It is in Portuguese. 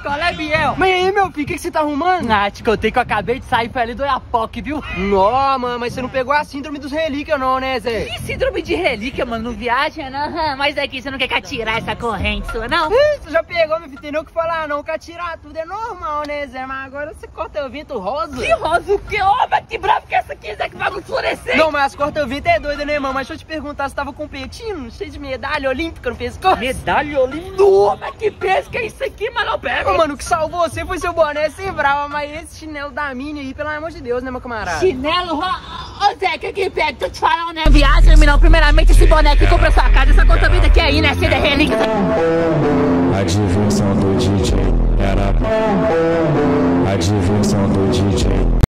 qual é, Biel? Mas aí, meu filho, o que, que você tá arrumando? Ah, te contei que eu acabei de sair foi ali do Iapoc, viu? Nó, mano, mas você não pegou a síndrome dos relíquias não, né, Zé? Que síndrome de relíquia, mano, não viaja, não. Mas aqui, você não quer que atirar essa corrente sua, não? Ih, Você já pegou, meu filho, tem nem o que falar não, que atirar tudo é normal, né, Zé? Mas agora você corta o vento rosa. Que rosa o quê? Ó, mas que bravo que é essa aqui, Zé, que vai florescer. Não, mas as corta-vento é doida, né, irmão? Mas deixa eu te perguntar, você tava competindo, cheio de medalha olímpica no pescoço? Medalha olímpica. Mas que pesca é isso aqui, mano? Pega. Ô, mano, o que salvou você foi seu boné sem brava, mas esse chinelo da Mini aí, pelo amor de Deus, né, meu camarada? Chinelo, ó, ô Zé, que que pega? Tô te falando, né? Viagem, não. Primeiramente, esse boné que compra sua casa, essa conta vida aqui aí, né? Cheia de relíquia. A diversão do DJ era. A diversão do DJ